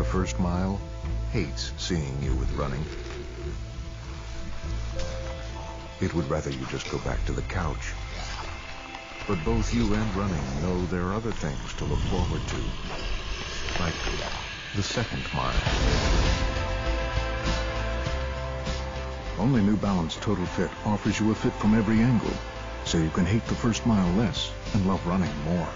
The first mile hates seeing you with running. It would rather you just go back to the couch. But both you and running know there are other things to look forward to. Like the second mile. Only New Balance Total Fit offers you a fit from every angle, so you can hate the first mile less and love running more.